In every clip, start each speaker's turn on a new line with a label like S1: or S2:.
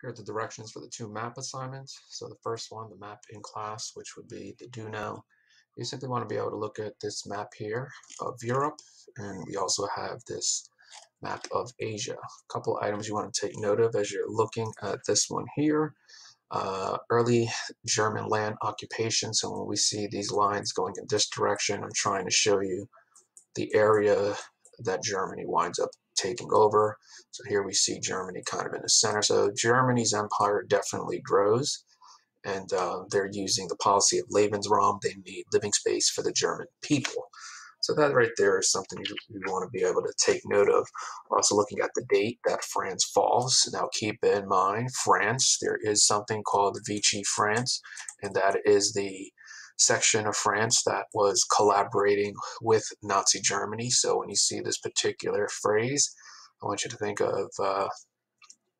S1: Here are the directions for the two map assignments. So the first one, the map in class, which would be the do now. You simply want to be able to look at this map here of Europe, and we also have this map of Asia. A couple items you want to take note of as you're looking at this one here. Uh, early German land occupation. So when we see these lines going in this direction, I'm trying to show you the area that Germany winds up taking over. So here we see Germany kind of in the center. So Germany's empire definitely grows, and uh, they're using the policy of Lebensraum. They need living space for the German people. So that right there is something you, you want to be able to take note of. We're also looking at the date that France falls. Now keep in mind, France, there is something called Vichy France, and that is the section of France that was collaborating with Nazi Germany. So when you see this particular phrase, I want you to think of uh,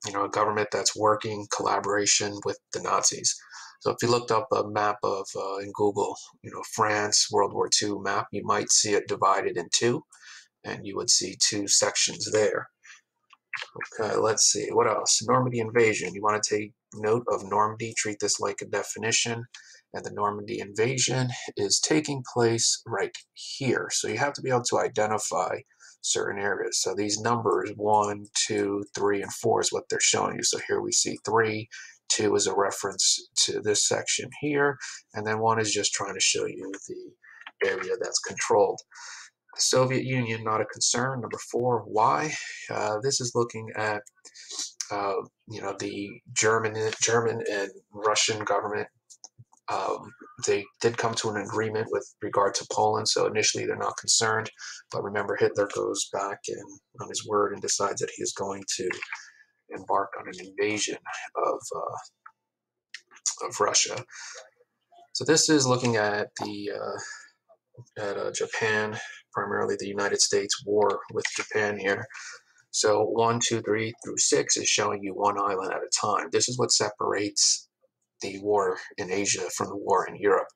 S1: you know a government that's working collaboration with the Nazis. So if you looked up a map of uh, in Google, you know France World War II map, you might see it divided in two, and you would see two sections there. Okay, let's see what else. Normandy invasion. You want to take note of Normandy. Treat this like a definition and the Normandy invasion is taking place right here. So you have to be able to identify certain areas. So these numbers, one, two, three, and four is what they're showing you. So here we see three, two is a reference to this section here, and then one is just trying to show you the area that's controlled. The Soviet Union, not a concern. Number four, why? Uh, this is looking at uh, you know the German, German and Russian government um, they did come to an agreement with regard to Poland, so initially they're not concerned. But remember, Hitler goes back on his word and decides that he is going to embark on an invasion of uh, of Russia. So this is looking at the uh, at uh, Japan, primarily the United States war with Japan here. So one, two, three through six is showing you one island at a time. This is what separates the war in Asia from the war in Europe.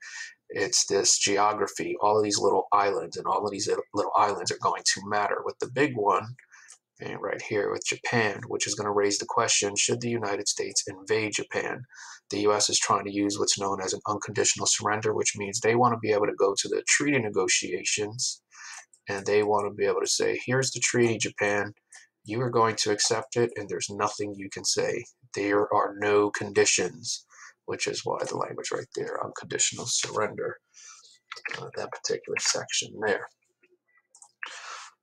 S1: It's this geography, all of these little islands, and all of these little islands are going to matter. With the big one, and right here with Japan, which is going to raise the question should the United States invade Japan? The US is trying to use what's known as an unconditional surrender, which means they want to be able to go to the treaty negotiations and they want to be able to say, here's the treaty, Japan. You are going to accept it, and there's nothing you can say. There are no conditions which is why the language right there, unconditional surrender, uh, that particular section there.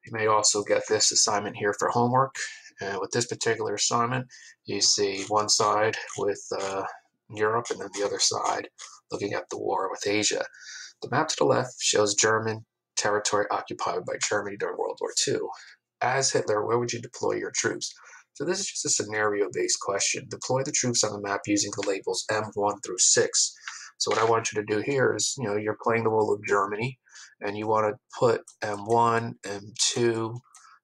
S1: You may also get this assignment here for homework. And with this particular assignment, you see one side with uh, Europe and then the other side looking at the war with Asia. The map to the left shows German territory occupied by Germany during World War II. As Hitler, where would you deploy your troops? So this is just a scenario-based question. Deploy the troops on the map using the labels M1 through 6. So what I want you to do here is, you know, you're playing the role of Germany, and you want to put M1, M2,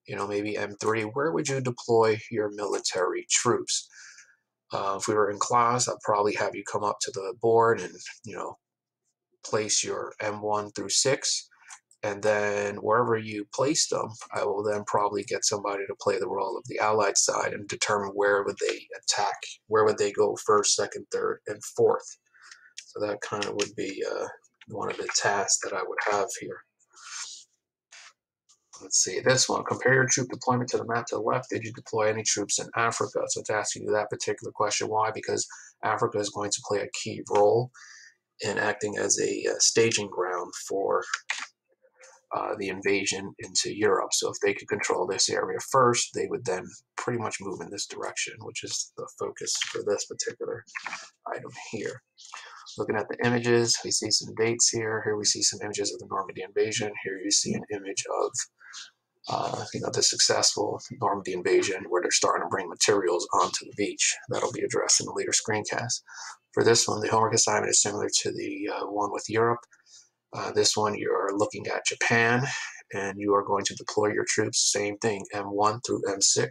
S1: you know, maybe M3. Where would you deploy your military troops? Uh, if we were in class, I'd probably have you come up to the board and, you know, place your M1 through 6 and then wherever you place them, I will then probably get somebody to play the role of the allied side and determine where would they attack, where would they go first, second, third, and fourth. So that kind of would be uh, one of the tasks that I would have here. Let's see, this one. Compare your troop deployment to the map to the left. Did you deploy any troops in Africa? So it's asking you that particular question. Why? Because Africa is going to play a key role in acting as a uh, staging ground for uh, the invasion into Europe. So if they could control this area first, they would then pretty much move in this direction, which is the focus for this particular item here. Looking at the images, we see some dates here. Here we see some images of the Normandy invasion. Here you see an image of uh, you know, the successful Normandy invasion where they're starting to bring materials onto the beach. That'll be addressed in a later screencast. For this one, the homework assignment is similar to the uh, one with Europe. Uh, this one, you're looking at Japan, and you are going to deploy your troops. Same thing, M1 through M6.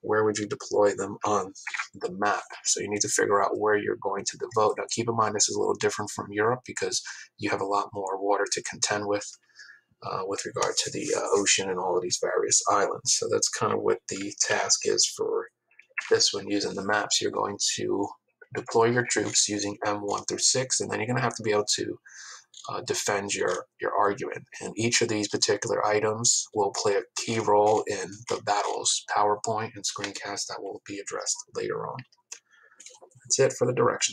S1: Where would you deploy them on the map? So you need to figure out where you're going to devote. Now, keep in mind this is a little different from Europe because you have a lot more water to contend with. Uh, with regard to the uh, ocean and all of these various islands. So that's kind of what the task is for this one using the maps, you're going to deploy your troops using M1 through 6, and then you're going to have to be able to uh, defend your, your argument. And each of these particular items will play a key role in the battle's PowerPoint and screencast that will be addressed later on. That's it for the directions.